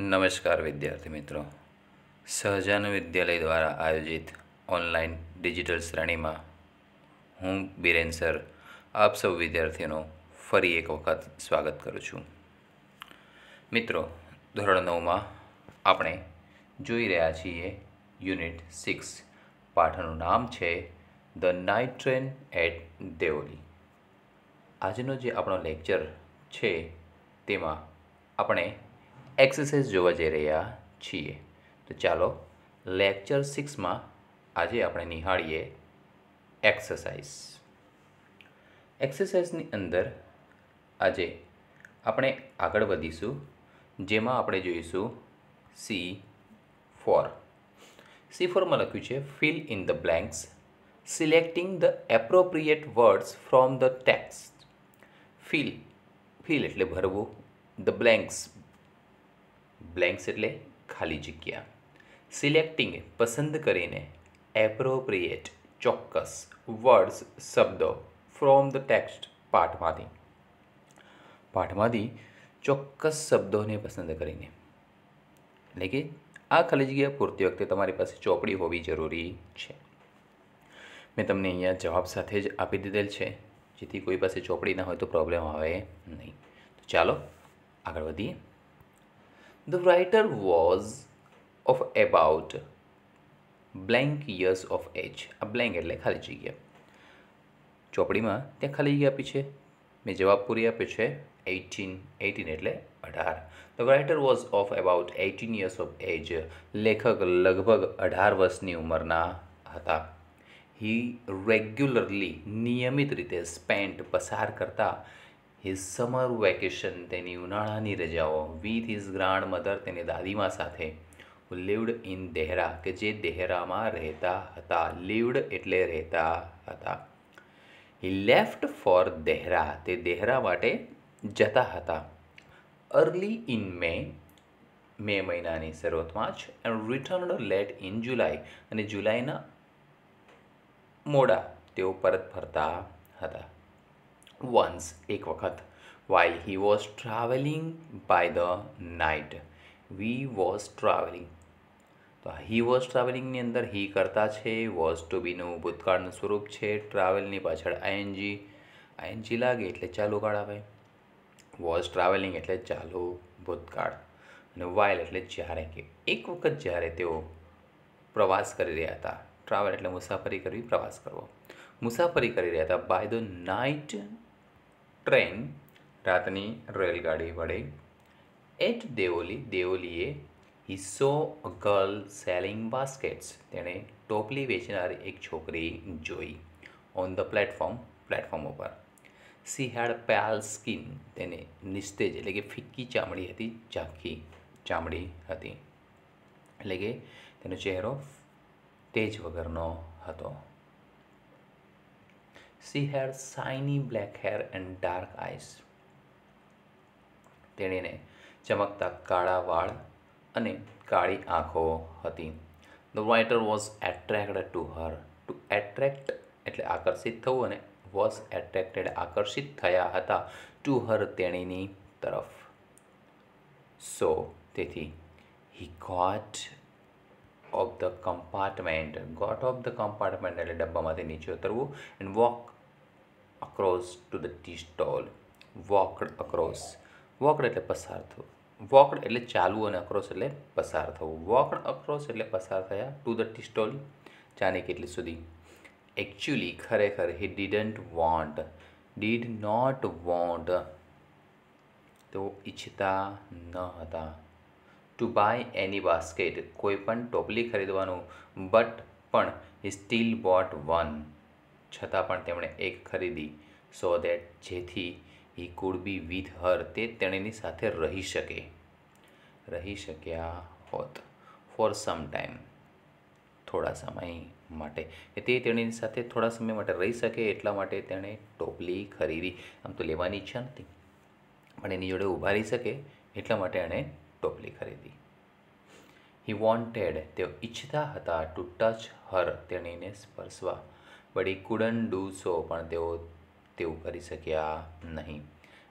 નમસ્કાર વિદ્યાર્થી મિત્રો. સહજાન વિદ્યાલય દ્વારા આયોજિત ઓનલાઈન ડિજિટલ શ્રેણીમાં હું બિરેન સર, આપ સૌ વિદ્યાર્થીઓનો ફરી એક વખત સ્વાગત કરું છું. મિત્રો, ધોરણ નવમાં આપણે જોઈ રહ્યા છીએ યુનિટ સિક્સ. પાઠનું નામ છે the night train at Deoli. આજનો જે આપણો લેક્ચર છે, તેમાં આપણે એક્સરસાઇઝ જોવા જઈ રહ્યા છીએ. તો ચાલો, લેક્ચર સિક્સમાં આજે આપણે નિહાળીએ એક્સરસાઇઝ. એક્સરસાઇઝની અંદર આજે આપણે આગળ વધીશું, જેમાં આપણે જોઈશું સી ફોર. સી ફોરમાં લખ્યું છે fill in the blanks selecting the appropriate words from the text fill fill એટલે ભરવું. ધ બ્લેન્ક્સ બ્લેન્ક્સ એટલે ખાલી જગ્યા. સિલેક્ટિંગ પસંદ કરીને એપ્રોપ્રિએટ ચોક્કસ વર્ડ્સ શબ્દો ફ્રોમ ધ ટેક્સ્ટ પાઠમાંથી. પાઠમાંથી ચોક્કસ શબ્દોને પસંદ કરીને. એટલે કે આ ખાલી જગ્યા પૂરતી વખતે તમારી પાસે ચોપડી હોવી જરૂરી છે. મેં તમને અહીંયા જવાબ સાથે જ આપી દીધેલ છે. જેથી કોઈ પાસે ચોપડી ના હોય તો પ્રોબ્લેમ આવે નહીં. તો ચાલો આગળ વધીએ. The writer was of about blank years of age આ બ્લેન્ક એટલે ખાલી જગ્યા. ચોપડીમાં ત્યાં ખાલી જગ્યા આપી છે. મેં જવાબ પૂરી આપ્યો છે એઇટીન એઇટીન એટલે અઢાર. The writer was of about eighteen years of age લેખક લગભગ અઢાર વર્ષની ઉંમરના હતા. હી રેગ્યુલરલી નિયમિત રીતે સ્પેન્ટ પસાર કરતા હિઝ સમર વેકેશન તેની ઉનાળાની રજાઓ વિથ હિઝ ગ્રાન્ડ મધર તેની દાદીમા સાથે લિવડ ઇન દેહરા કે જે દેહરામાં રહેતા હતા લીવડ એટલે રહેતા હતા. હી લેફ્ટ ફોર દેહરા તે દેહરા માટે જતા હતા. અર્લી ઇન મે મે મહિનાની શરૂઆતમાં જ and return late in July અને જુલાઈના મોડા તેઓ પરત ફરતા હતા. વન્સ એક વખત, while he was traveling by the night. We was traveling. He was ટ્રાવેલિંગની અંદર હી કરતા છે વોઝ ટુ બીનું ભૂતકાળનું સ્વરૂપ છે ટ્રાવેલની પાછળ આઈએનજી આઈએનજી લાગે એટલે ચાલુ કાળ આવે. વોઝ ટ્રાવેલિંગ એટલે ચાલુ ભૂતકાળ. અને વાઇલ એટલે જ્યારે કે. એક વખત જ્યારે તેઓ પ્રવાસ કરી રહ્યા હતા ટ્રાવેલ એટલે મુસાફરી કરવી, પ્રવાસ કરવો. મુસાફરી કરી રહ્યા હતા બાય ધ નાઇટ ટ્રેન રાતની રેલગાડી વડે at Deoli દેઓલીએ he saw girl selling baskets તેણે ટોપલી વેચનારી એક છોકરી જોઈ ઓન ધ પ્લેટફોર્મ પ્લેટફોર્મ ઉપર. સી હેડ પેલ સ્કિન તેને નિસ્તેજ એટલે કે ફિક્કી ચામડી હતી, ઝાંખી ચામડી હતી. એટલે કે તેનો ચહેરો તેજ વગરનો હતો. She hair shiny black hair and dark eyes તેણીને ચમકતા કાળા વાળ અને કાળી આંખો હતી. The writer was attracted to her to attract એટલે આકર્ષિત થવું અને વોઝ એટ્રેક્ટેડ આકર્ષિત થયા હતા ટુ હર તેણીની તરફ. સો તેથી he got off the compartment got off the compartment એટલે ડબ્બામાંથી નીચે ઉતરવું. And walk across to the tea stall walked across walked એટલે પસાર થવું. વોકડ એટલે ચાલવું અને અક્રોસ એટલે પસાર થવું. વોકડ અક્રોસ એટલે પસાર થયા ટુ ધ ટી સ્ટોલ ચાની કેટલી સુધી. એકચ્યુઅલી ખરેખર he didn't want did not want તેઓ ઈચ્છતા ન હતા. ટુ બાય એની બાસ્કેટ કોઈ પણ ટોપલી ખરીદવાનું બટ પણ સ્ટીલ બોટ વન છતાં પણ તેમણે એક ખરીદી સો દેટ જેથી he food B with her તે તેણીની સાથે રહી શકે. રહી શક્યા હોત ફોર સમ ટાઈમ થોડા સમય માટે. કે તે તેણીની સાથે થોડા સમય માટે રહી શકે, એટલા માટે તેણે ટોપલી ખરીદી. આમ તો લેવાની ઈચ્છા નથી પણ એની જોડે ઊભા રહી શકે, એટલા માટે એણે ટોપલી ખરીદી. હી વોન્ટેડ તેઓ ઈચ્છતા હતા ટુ ટચ હર તેણીને સ્પર્શવા. બટ હી કુડન ડુ સો પણ તેઓ તેવું કરી શક્યા નહીં.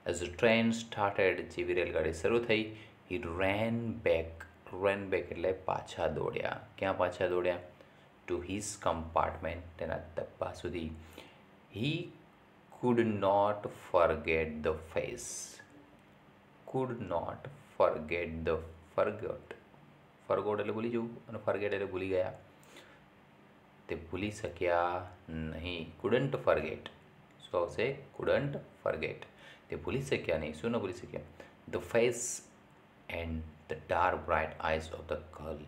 એઝ ટ્રેન સ્ટાર્ટેડ જેવી રેલગાડી શરૂ થઈ હી રેન બેક રેન બેક એટલે પાછા દોડ્યા. ક્યાં પાછા દોડ્યા? ટુ હિઝ કમ્પાર્ટમેન્ટ તેના ડબ્બા સુધી. He could not forget the face could not forget the forgot forgot એટલે ભૂલી જવું અને ફરગેટ એટલે ભૂલી ગયા. તે ભૂલી શક્યા નહીં. કુડન્ટ ફરગેટ શું આવશે? કુડન્ટ ફરગેટ તે ભૂલી શક્યા નહીં. શું ન ભૂલી શક્યા? The face and the dark bright eyes of the girl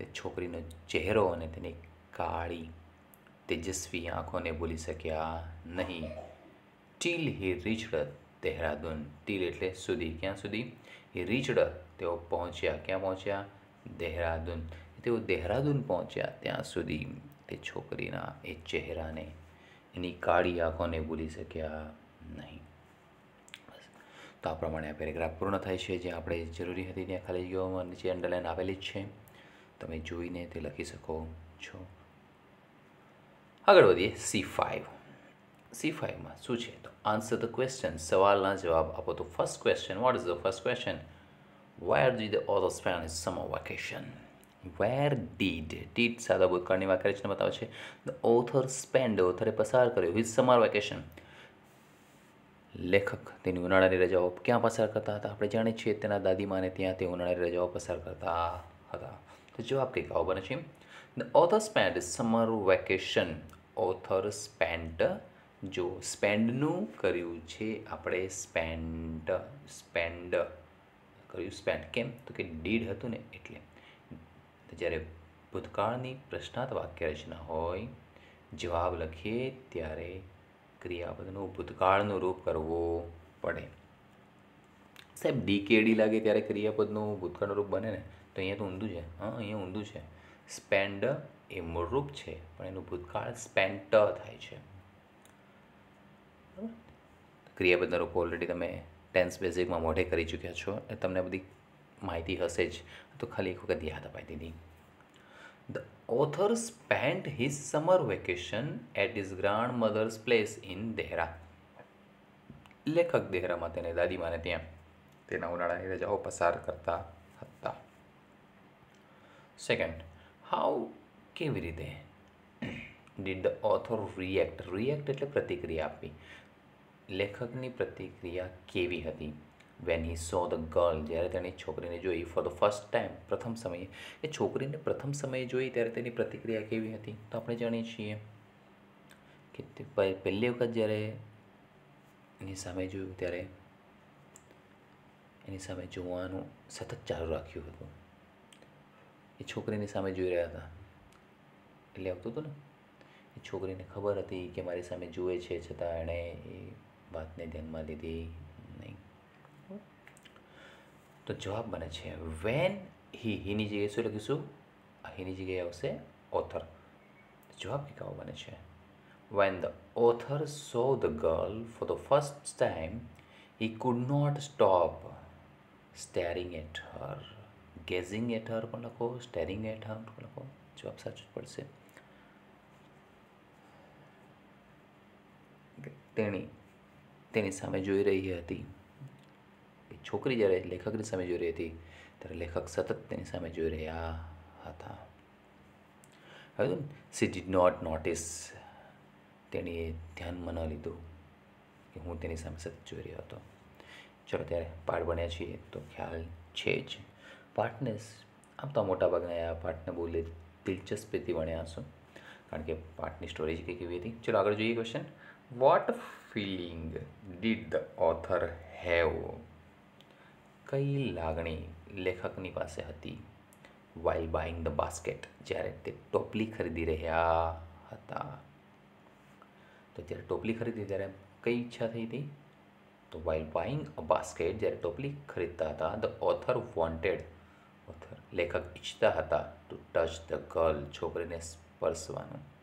એ છોકરીનો ચહેરો અને તેની કાળી, તેજસ્વી આંખોને ભૂલી શક્યા નહીં. Till he reached Dehradun till એટલે સુધી. ક્યાં સુધી? હી રીચડ તેઓ પહોંચ્યા. ક્યાં પહોંચ્યા? દહેરાદૂન. તેઓ દહેરાદૂન પહોંચ્યા. ત્યાં સુધી તે છોકરીના એ ચહેરાને, એની કાળી આંખોને ભૂલી શક્યા નહીં. બસ. તો આ પ્રમાણે આ પેરેગ્રાફ પૂર્ણ થાય છે. જે આપણે જરૂરી હતી ત્યાં ખાલી જગ્યાઓમાં નીચે અંડરલાઇન આવેલી જ છે. તમે જોઈને તે લખી શકો છો. આગળ વધીએ. સી ફાઇવ સી ફાઇવમાં શું છે? તો આન્સર ધ ક્વેશ્ચન સવાલના જવાબ આપો. તો first question what is the first question where did the author spend summer vacation where did did સાદા ભૂતકાળની વાક્યરચના બતાવે છે. ધ ઓથર સ્પેન્ડ ઓથરે પસાર કર્યો. હિઝ સમર વેકેશન લેખક તેની ઉનાળાની રજાઓ ક્યાં પસાર કરતા હતા? આપણે જાણીએ છીએ તેના દાદીમાને ત્યાં તે ઉનાળાની રજાઓ પસાર કરતા હતા. તો જવાબ કંઈક આવો બને છે. The author spend summer vacation author spend જો સ્પેન્ડનું કર્યું છે, આપણે સ્પેન્ડ સ્પેન્ડ કર્યું, સ્પેન્ડ કેમ? તો કે ડીડ હતું ને એટલે. જ્યારે ભૂતકાળની પ્રશ્નાર્થ વાક્ય રચના હોય, જવાબ લખીએ, ત્યારે ક્રિયાપદનું ભૂતકાળનું રૂપ કરવું પડે. સાહેબ, ડી કે ડી લાગે ત્યારે ક્રિયાપદનું ભૂતકાળનું રૂપ બને ને? તો અહીંયા તો ઊંધું છે. હા, અહીંયા ઊંધું છે. સ્પેન્ડ એ મૂળરૂપ છે, પણ એનું ભૂતકાળ સ્પેન્ટ થાય છે. ક્રિયાપદના રૂપ ઓલરેડી તમે ટેન્સ બેઝિકમાં મોઢે કરી ચૂક્યા છો એ તમને બધી માહિતી હશે જ. તો ખાલી એક વખત યાદ અપાઈ દીધી. The author spend his summer vacation at is grandmother's place in Dehra લેખક દેહરામાં તેને, દાદીમાને ત્યાં. તેના ઉનાળાની રજાઓ પસાર કરતા હતા. સેકન્ડ હાઉ કેવી રીતે? Did the author react react એટલે પ્રતિક્રિયા આપવી. લેખકની પ્રતિક્રિયા કેવી હતી? When he saw the girl જ્યારે તેણે છોકરીને જોઈ ફોર ધ ફર્સ્ટ ટાઈમ પ્રથમ સમયે, એ છોકરીને પ્રથમ સમયે જોઈ, ત્યારે તેની પ્રતિક્રિયા કેવી હતી? તો આપણે જાણીએ છીએ કે તે પહેલી વખત જ્યારે એની સામે જોયું, ત્યારે એની સામે જોવાનું સતત ચાલુ રાખ્યું હતું. એ છોકરીની સામે જોઈ રહ્યા હતા. એટલે આવતું હતું ને? એ છોકરીને ખબર હતી કે મારી સામે જુએ છે, છતાં એણે એ વાતને ધ્યાનમાં લીધી તો જવાબ બને છે વેન હી હીની જગ્યાએ શું લખીશું? હીની જગ્યાએ આવશે ઓથર જવાબ કેવો બને છે when the author saw the girl for the first time he could not stop staring at her gazing at her પણ લખો સ્ટેરિંગ એટ હર પણ લખો, જવાબ સાચો પડશે. તેણી તેની સામે જોઈ રહી હતી. એ છોકરી જ્યારે લેખકની સામે જોઈ રહી હતી, ત્યારે લેખક સતત તેની સામે જોઈ રહ્યા હતા. હવે સી ડીડ નોટ નોટિસ તેણીએ ધ્યાનમાં ન લીધું કે હું તેની સામે સતત જોઈ રહ્યો હતો. ચલો ત્યારે પાઠ બન્યા છીએ, તો ખ્યાલ છે જ. પાઠને આમ તો મોટાભાગના આ પાઠને બહુ દિલચસ્પીથી ભણ્યા હશો. કારણ કે પાઠની સ્ટોરી જ કંઈક એવી હતી. ચલો આગળ જોઈએ question what feeling did the author have કઈ લાગણી લેખકની પાસે હતી? વાઇલ બાઇંગ ધ બાસ્કેટ જ્યારે તે ટોપલી ખરીદી રહ્યા હતા. તો જ્યારે ટોપલી ખરીદી, ત્યારે કઈ ઈચ્છા થઈ હતી? તો વાઇલ બાઇંગ અ બાસ્કેટ જ્યારે ટોપલી ખરીદતા હતા ધ ઓથર વોન્ટેડ ઓથર લેખક ઈચ્છતા હતા ટુ ટચ ધ ગર્લ છોકરીને સ્પર્શવાનું.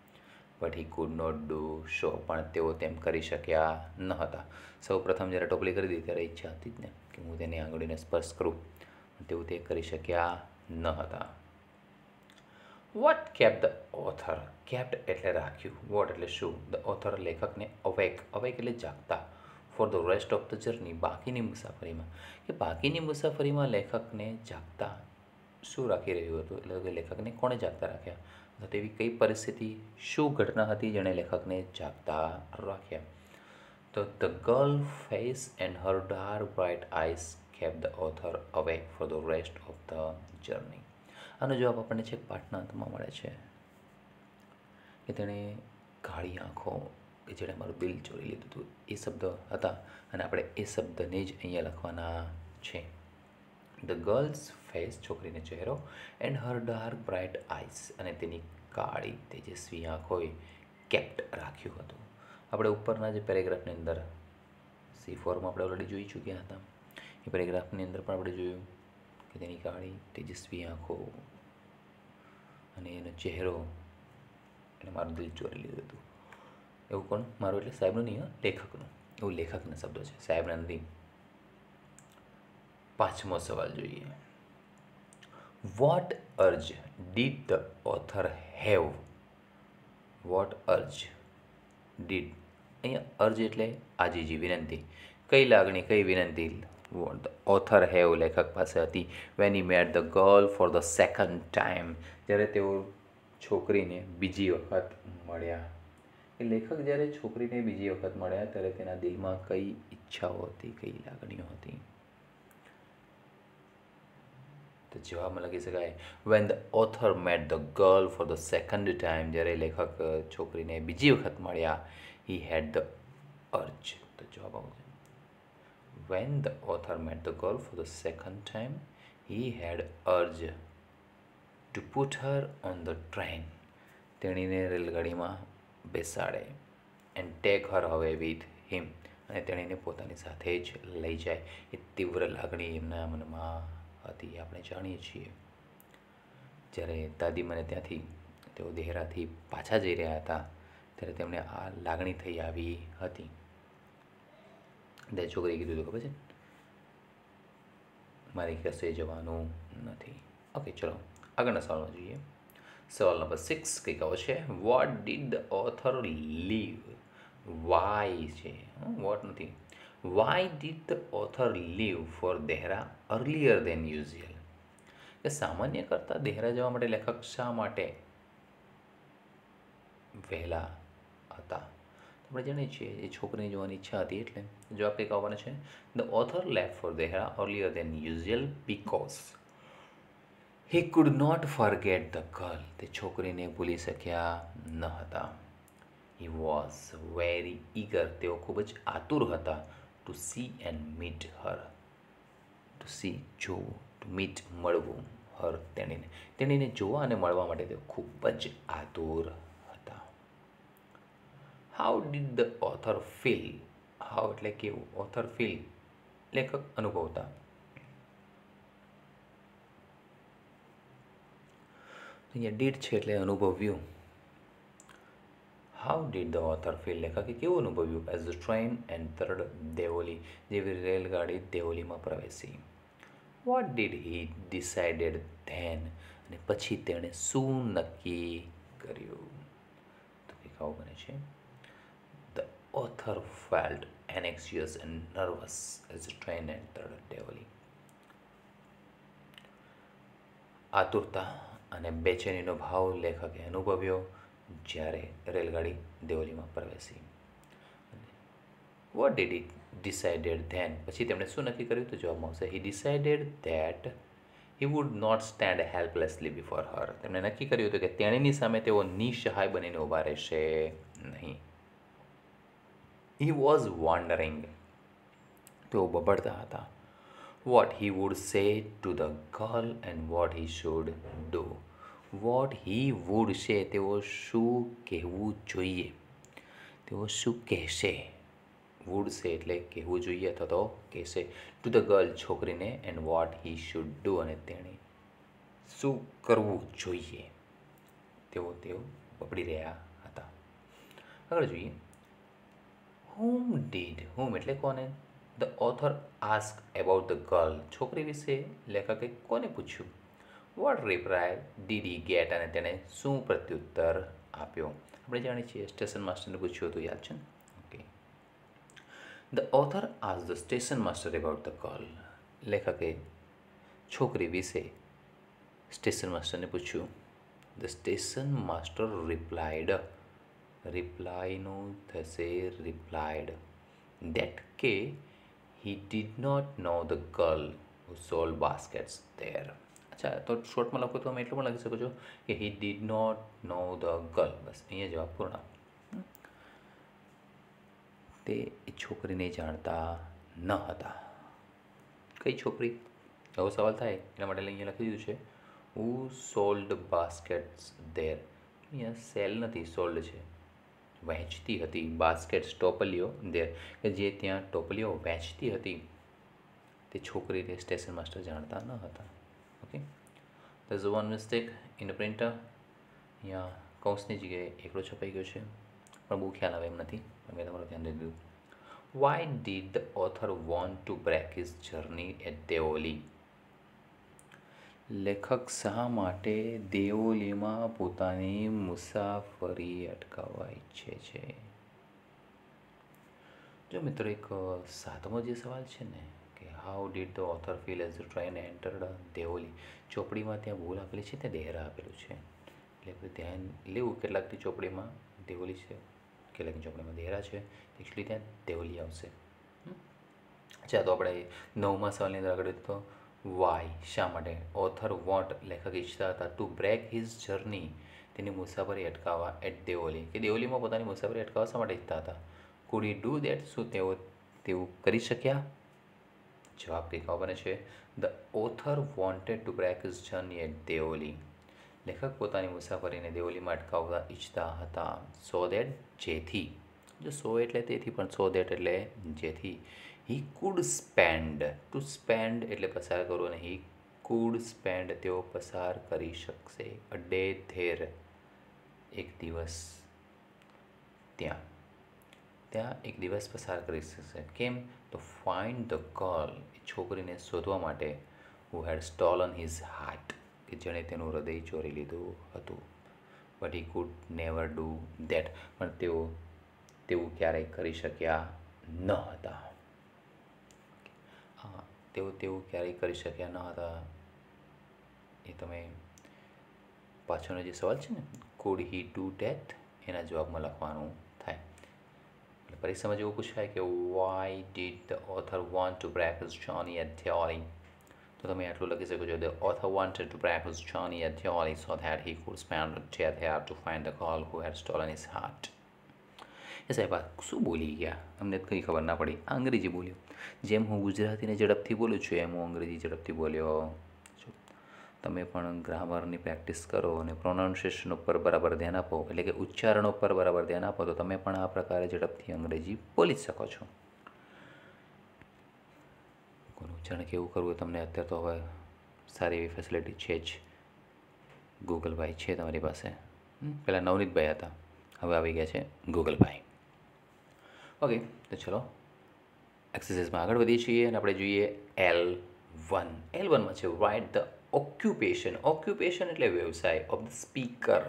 But he could not do so? પણ તેઓ તેમ કરી શક્યા ન હતા સૌ પ્રથમ જ્યારે ટોપલી કરી દીધી, ત્યારે ઈચ્છા હતી જ ને કે હું તેની આંગળીને સ્પર્શ કરું. તેઓ તે કરી શક્યા ન હતા what kept the author kept એટલે રાખ્યું? વોટ એટલે શું? ધ ઓથર લેખકને અવેક અવેક એટલે જાગતા. For the rest of the journey બાકીની મુસાફરીમાં. કે બાકીની મુસાફરીમાં લેખકને જાગતા શું રાખી રહ્યું હતું? એટલે લેખકને કોણે જાગતા રાખ્યા? તેવી કઈ પરિસ્થિતિ શું ઘટના હતી જેણે લેખકને જાગતા રાખ્યા? તો the girl face and her dark bright eyes kept the author awake for the rest of the journey. આનો જવાબ આપણને છેક પાઠના અંતમાં મળે છે કે તેણે કાળી આંખો કે જેણે મારું દિલ ચોરી લીધું હતું એ શબ્દ હતા અને આપણે એ શબ્દને જ અહીંયા લખવાના છે. ધ ગર્લ્સ ફેસ છોકરીનો ચહેરો and her dark bright eyes અને તેની કાળી, તેજસ્વી આંખોએ કેપ્ટ રાખ્યું હતું. આપણે ઉપરના જે પેરેગ્રાફની અંદર સી ફોરમાં આપણે ઓલરેડી જોઈ ચૂક્યા હતા. એ પેરેગ્રાફની અંદર પણ આપણે જોયું કે તેની કાળી, તેજસ્વી આંખો અને એનો ચહેરો એને મારું દિલ ચોરી લીધું હતું. એવું કોણ? મારું એટલે સાહેબનું નહીં લેખકનું. એવું લેખકના શબ્દો છે. સાહેબના નથી પાંચમો સવાલ જોઈએ. What urge did the author have what urge did અહીંયા અર્જ એટલે આજીજી વિનંતી. કઈ લાગણી, કઈ વિનંતી? વોટ ઓથર હેવ લેખક પાસે હતી. When he met the girl for the second time જ્યારે તેઓ છોકરીને બીજી વખત મળ્યા. એ લેખક જ્યારે છોકરીને બીજી વખત મળ્યા, ત્યારે તેના દિલમાં કઈ ઈચ્છાઓ હતી, કઈ લાગણીઓ હતી? તો જવાબમાં લખી શકાય when the author met the girl for the second time જ્યારે લેખક છોકરીને બીજી વખત મળ્યા હી હેડ ધ અર્જ તો જવાબ આવશે when the author met the girl for the second time he had urge to put her on the train તેણીને રેલગાડીમાં બેસાડે એન્ડ ટેક હર હવે વિથ હિમ અને તેણીને પોતાની સાથે જ લઈ જાય. એ તીવ્ર લાગણી એમના મનમાં હતી, આપણે જાણીએ છીએ. જ્યારે દાદી મને ત્યાંથી, તેઓ દેહરાથી પાછા જઈ રહ્યા હતા, ત્યારે તેમને આ લાગણી થઈ આવી હતી. તે છોકરીએ કીધું હતું, ખબર છે? મારે કશે જવાનું નથી. ઓકે ચલો, આગળના સવાલમાં જોઈએ. સવાલ નંબર સિક્સ કંઈક આવો છે. What did the author leave why છે? વોટ નથી. Why did the author leave for Dehra earlier than usual કે સામાન્ય કરતાં દેહરા જવા માટે લેખક શા માટે વહેલા હતા? આપણે જાણીએ છીએ એ છોકરીને જોવાની ઈચ્છા હતી એટલે જવાબ કંઈક આવવાનો છે. The author left for Dehra earlier than usual because he could not forget the girl તે છોકરીને ભૂલી શક્યા ન હતા. હી વોઝ વેરી ઈગર તેઓ ખૂબ જ આતુર હતા. To see and meet her to see જોવું ટુ મીટ મળવું હર તેણીને. તેણીને જોવા અને મળવા માટે તેઓ ખૂબ જ આતુર હતા. How did the author feel how એટલે કેવું ઓથર ફીલ લેખક અનુભવતા. અહીંયા ડીડ છે એટલે અનુભવ્યું. How did the author feel લેખકે કેવું અનુભવ્યું? As the train entered Deoli જેવી રેલગાડી દેવોલીમાં પ્રવેશી. What did he decided then અને પછી તેણે શું નક્કી કર્યું? તો કંઈક આવું બને છે. The author felt anxious and nervous as a train entered Deoli આતુરતા અને બેચેનીનો ભાવ લેખકે અનુભવ્યો. જ્યારે રેલગાડી દેવલીમાં પ્રવેશી. What did it decided then પછી તેમણે શું નક્કી કર્યું? તો જવાબમાં આવશે he decided that he would not stand helplessly before her તેમણે નક્કી કર્યું હતું કે તેણીની સામે તેઓ નિસહાય બનીને ઊભા રહેશે નહીં. હી વોઝ વોન્ડરિંગ તેઓ બબડતા હતા. What he would say to the girl and what he should do what he would છે તેઓ શું કહેવું જોઈએ? તેઓ શું કહેશે? વુડ છે એટલે કહેવું જોઈએ અથવા તો કહેશે ટુ ધ ગર્લ છોકરીને and what he should do અને તેણે શું કરવું જોઈએ? તેઓ તેઓ બપડી રહ્યા હતા. આગળ જોઈએ. હોમ ડીડ હોમ એટલે કોને? The author ask about the girl છોકરી વિશે લેખકે કોને પૂછ્યું? What reply D D get અને તેણે શું પ્રત્યુત્તર આપ્યો? આપણે જાણીએ છીએ સ્ટેશન માસ્ટરને પૂછ્યું હતું, યાદ છે okay the author આઝ the station master about the call લેખકે છોકરી વિશે સ્ટેશન માસ્ટરને પૂછ્યું. ધ સ્ટેશન માસ્ટર રિપ્લાયડ રિપ્લાયનું થશે રિપ્લાયડ દેટ કે he did not know the girl who sold baskets there અચ્છા, તો શોર્ટમાં લખો તો તમે એટલું પણ લખી શકો છો કે he did not know the girl બસ, અહીંયા જવાબ પૂર્ણ તે છોકરીને જાણતા ન હતા. કઈ છોકરી? એવો સવાલ થાય. એના માટે અહીંયા લખી દીધું છે હુ સોલ્ડ બાસ્કેટ્સ ધેર અહીંયા સેલ નથી સોલ્ડ છે. વહેંચતી હતી બાસ્કેટ્સ ટોપલીઓ ધેર કે જે ત્યાં ટોપલીઓ વહેંચતી હતી, તે છોકરીને સ્ટેશન માસ્ટર જાણતા ન હતા. There's one mistake in the printer અહીંયા કૌંસની જગ્યાએ એકડો છપાઈ ગયો છે. પણ બહુ ખ્યાલ આવે એમ નથી. પણ મેં તમારું ધ્યાન દીધું why did the author want to break his journey at Deoli લેખક શા માટે દેઓલીમાં પોતાની મુસાફરી અટકાવવા ઈચ્છે છે? જો મિત્રો, એક સાતમો જે સવાલ છે ને how did the author feel as train entered Deoli ચોપડીમાં ત્યાં ભૂલ આપેલી છે? ત્યાં દેહરા આપેલું છે. એટલે ધ્યાન, લેવું કેટલાકની ચોપડીમાં? દેવોલી છે. કેટલાકની ચોપડીમાં દેહરા છે. એકચ્યુઅલી ત્યાં દેવલી આવશે. અચ્છા, તો આપણે નવમા સવાલની અંદર આગળ તો વાય શા માટે? ઓથર વોન્ટ લેખક ઈચ્છતા હતા ટુ બ્રેક હિઝ જર્ની તેની મુસાફરી અટકાવવા એટ દેઓલી કે દેઓલીમાં પોતાની મુસાફરી અટકાવવા શા માટે ઈચ્છતા હતા? કુડ ડુ દેટ શું તેઓ તેવું કરી શક્યા? જવાબ કંઈક બને છે. The author wanted to break his journey at Deoli લેખક પોતાની મુસાફરીને દેઓલીમાં અટકાવવા ઈચ્છતા હતા. સો દેટ જેથી. જો સો એટલે તેથી, પણ સો દેટ એટલે જેથી. He could spend to spend એટલે પસાર કરવો અને હી કુડ સ્પેન્ડ તેઓ પસાર કરી શકશે. અ ડે ધેર એક દિવસ ત્યાં. ત્યાં એક દિવસ પસાર કરી શકશે. કેમ? તો ફાઇન્ડ ધ ગર્લ છોકરીને શોધવા માટે who had stolen his heart કે જેણે તેનું હૃદય ચોરી લીધું હતું. But he could never do that પણ તેઓ તેવું ક્યારેય કરી શક્યા ન હતા. તેઓ તેવું ક્યારેય કરી શક્યા ન હતા. એ તમે પાછળનો જે સવાલ છે ને કુડ હી ડુ ડેટ એના જવાબમાં લખવાનું થાય એટલે પરીક્ષામાં જેવું પૂછાય કે why did the author want to practice journey at Deoli તો તમે આટલું લખી શકો છો the author wanted to practice journey at Deoli so that he could spend day there to find the girl who had stolen his heart એ સાહેબ આ શું બોલી ગયા અમને કંઈ ખબર ના પડી આ અંગ્રેજી બોલ્યો જેમ હું ગુજરાતીને ઝડપથી બોલું છું એમ હું અંગ્રેજી ઝડપથી બોલ્યો છું તમે પણ ગ્રામરની પ્રેક્ટિસ કરો અને પ્રોનાઉન્સિએશન ઉપર બરાબર ધ્યાન આપો, એટલે કે ઉચ્ચારણ ઉપર બરાબર ધ્યાન આપો, તો તમે પણ આ પ્રકારે ઝડપથી અંગ્રેજી બોલી શકો છો. કોનું ઉચ્ચારણ કેવું કરવું તમને અત્યારે તો હવે સારી એવી ફેસિલિટી છે જ. ગૂગલભાઈ છે તમારી પાસે. પહેલાં નવનીતભાઈ હતા. હવે આવી ગયા છે ગૂગલભાઈ ઓકે તો ચલો. એક્સરસાઇઝમાં આગળ વધીએ છીએ અને આપણે જોઈએ એલ વન એલ વનમાં છે રાઇટ ધ ઓક્યુપેશન ઓક્યુપેશન એટલે વ્યવસાય ઓફ ધ સ્પીકર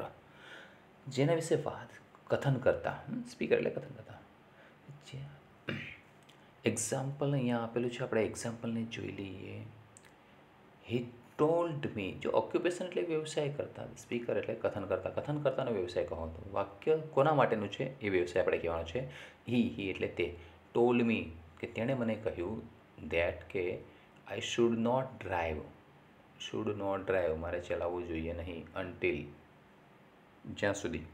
જેના વિશે વાત, કથન કરતા સ્પીકર એટલે કથન કરતા. એક્ઝામ્પલ અહીંયા આપેલું છે, આપણે એક્ઝામ્પલને જોઈ લઈએ. હી ટોલ્ડ મી જો ઓક્યુપેશન એટલે વ્યવસાય કરતા સ્પીકર એટલે કથન કરતા. કથન કરતાનો વ્યવસાય કહો તો, વાક્ય કોના માટેનું છે? એ વ્યવસાય આપણે કહેવાનો છે. હી હી એટલે તે. ટોલ્ડ મી કે તેણે મને કહ્યું દેટ કે I should not drive should not drive મારે ચલાવવું જોઈએ નહીં અનટિલ જ્યાં સુધી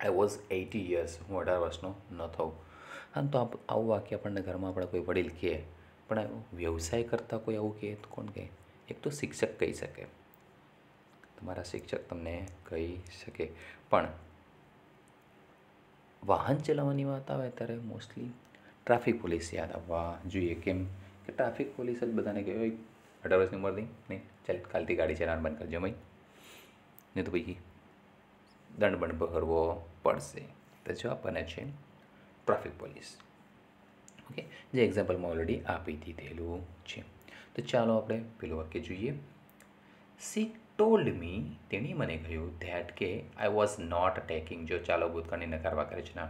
આઈ વોઝ એટી યર્સ હું અઢાર વર્ષનો ન થઉં. હા, તો આવું વાક્ય આપણને ઘરમાં આપણે કોઈ વડીલ કહે, પણ વ્યવસાય કરતાં કોઈ આવું કહે તો કોણ કહે? એક તો શિક્ષક કહી શકે. તમારા શિક્ષક તમને કહી શકે. પણ વાહન ચલાવવાની વાત આવે ત્યારે મોસ્ટલી ટ્રાફિક પોલીસ યાદ આવવા જોઈએ. કેમ કે ટ્રાફિક પોલીસ જ બધાને કહે અઢાર વર્ષની ઉંમરથી નહીં ચાલ કાલથી ગાડી ચલાવવાનું બંધ કરજો ભાઈ નહીં તો પછી દંડ બંધ ભરવો પડશે તો જવાબ બને છે ટ્રાફિક પોલીસ ઓકે જે એક્ઝામ્પલમાં ઓલરેડી આપી દીધેલું છે તો ચાલો આપણે પેલું વાક્ય જોઈએ સી ટોલ્ડ મી તેણે મને કહ્યું ધેટ કે આઈ વોઝ નોટ ટેકિંગ જો ચાલો ભૂતકાળની નકારવા કરે છે ના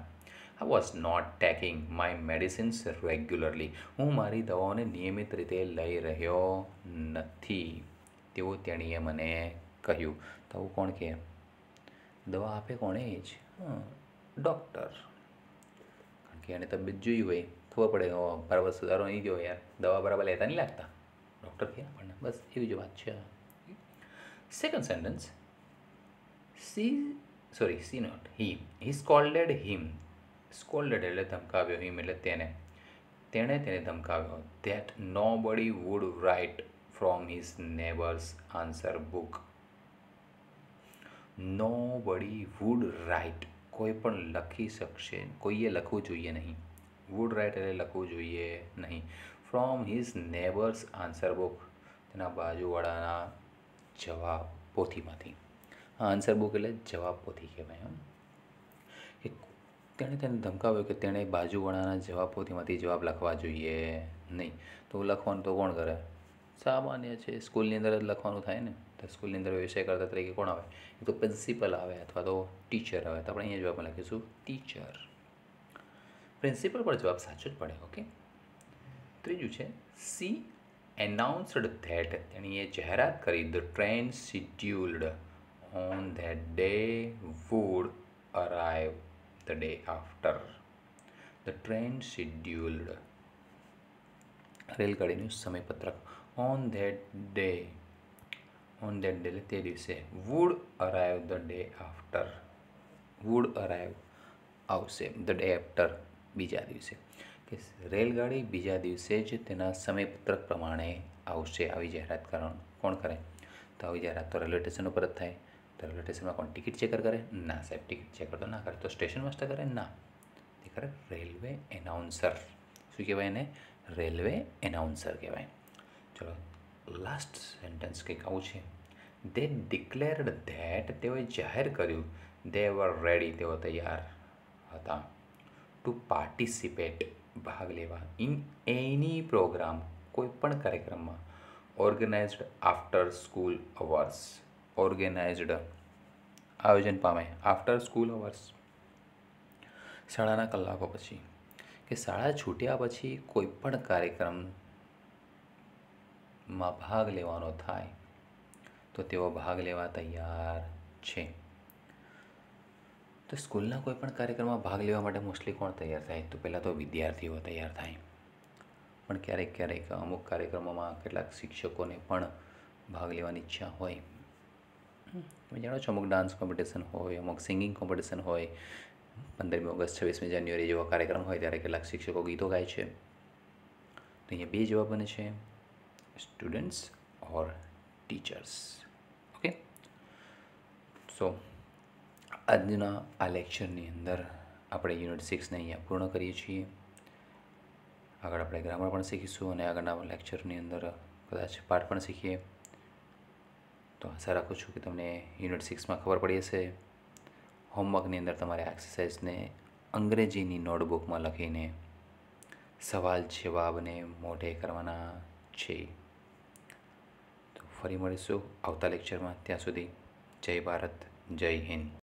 I was not taking my medicines regularly હું મારી દવાઓને નિયમિત રીતે લઈ રહ્યો નથી. તેવું તેણીએ મને કહ્યું, તો આવું કોણ કહે દવા આપે કોણે જ? ડૉક્ટર. કારણ કે એને તબિયત જોઈ હોય, ખબર પડે બરાબર સુધારો નહીં થયો યાર, દવા બરાબર લેતા નહીં લાગતા? ડૉક્ટર કહે આપણને બસ એવી જ વાત છે. Second sentence see sorry see not he he scolded him scolded એટલે ધમકાવ્યો હિમ એટલે તેને. તેણે તેને ધમકાવ્યો. That nobody would write from his neighbours answer book nobody would write કોઈ પણ લખી શકશે. કોઈએ લખવું જોઈએ નહીં. વુડ રાઇટ એટલે લખવું જોઈએ નહીં. From his neighbours answer book તેના બાજુવાળાના જવાબ પોથીમાંથી આન્સર બુક એટલે જવાબ પોથી કહેવાય એમ. તેણે તેને ધમકાવ્યો કે તેણે બાજુવાળાના જવાબ પોથીમાંથી જવાબ લખવા જોઈએ નહીં. તો લખવાનું તો કોણ કરે? સામાન્ય છે, સ્કૂલની અંદર જ લખવાનું થાય ને. તો સ્કૂલની અંદર વિષય કરતા તરીકે કોણ આવે? એ તો પ્રિન્સિપલ આવે અથવા તો ટીચર આવે. તો આપણે અહીંયા જવાબમાં લખીશું, ટીચર. પ્રિન્સિપલ પર જવાબ સાચો જ પડે, ઓકે? ત્રીજું છે, સી એનાઉન્સડ ધેટ. તેણીએ જાહેરાત કરી, the train scheduled on that day would arrive the day after the train scheduled રેલગાડીનું સમયપત્રક on that day on that day તે દિવસે would arrive the day after would arrive આવશે ધ ડે આફ્ટર બીજા દિવસે. કે રેલગાડી બીજા દિવસે જ તેના સમયપત્રક પ્રમાણે આવશે. આવી જાહેરાત કારણ, કોણ કરે? તો આવી જાહેરાત તો રેલવે સ્ટેશન ઉપર જ થાય. તો રેલવે સ્ટેશનમાં કોણ ટિકિટ ચેકર કરે ના સાહેબ ટિકિટ ચેકર તો ના કરે તો સ્ટેશન માસ્ટર કરે ના તે કરે રેલવે એનાઉન્સર શું કહેવાય એને રેલવે એનાઉન્સર કહેવાય ચલો લાસ્ટ સેન્ટેન્સ કંઈક આવું છે દે ડિક્લેર્ડ ધેટ તેઓએ જાહેર કર્યું દે વર રેડી તેઓ તૈયાર હતા ટુ પાર્ટિસિપેટ ભાગ લેવા ઇન એની પ્રોગ્રામ કોઈ પણ કાર્યક્રમમાં organised after school hours organised આયોજન પામે આફ્ટર સ્કૂલ અવર્સ શાળાના કલાકો પછી કે શાળા છૂટ્યા પછી કોઈ પણ કાર્યક્રમમાં ભાગ લેવાનો થાય તો તેઓ ભાગ લેવા તૈયાર છે. તો સ્કૂલના કોઈ પણ કાર્યક્રમમાં ભાગ લેવા માટે મોસ્ટલી કોણ તૈયાર થાય? તો પહેલાં તો વિદ્યાર્થીઓ તૈયાર થાય. પણ ક્યારેક ક્યારેક અમુક કાર્યક્રમોમાં કેટલાક શિક્ષકોને પણ ભાગ લેવાની ઈચ્છા હોય. તમે જાણો છો અમુક ડાન્સ કોમ્પિટિશન હોય, અમુક સિંગિંગ કોમ્પિટિશન હોય. પંદરમી ઓગસ્ટ, છવ્વીસમી જાન્યુઆરી જેવા કાર્યક્રમ હોય ત્યારે કેટલાક શિક્ષકો ગીતો ગાય છે. તો અહીંયા બે જવાબ બને છે. Students or teachers okay so આજના આ લેક્ચરની અંદર આપણે યુનિટ સિક્સને અહીંયા પૂર્ણ કરીએ છીએ. આગળ આપણે ગ્રામર પણ શીખીશું અને આગળના લેક્ચરની અંદર કદાચ પાઠ પણ શીખીએ. તો આશા રાખું છું કે તમને યુનિટ સિક્સમાં ખબર પડી હશે. હોમવર્કની અંદર તમારે એક્સરસાઇઝને અંગ્રેજીની નોટબુકમાં લખીને સવાલ જવાબને મોઢે કરવાના છે. તો ફરી મળીશું આવતા લેક્ચરમાં. ત્યાં સુધી જય ભારત, જય હિન્દ.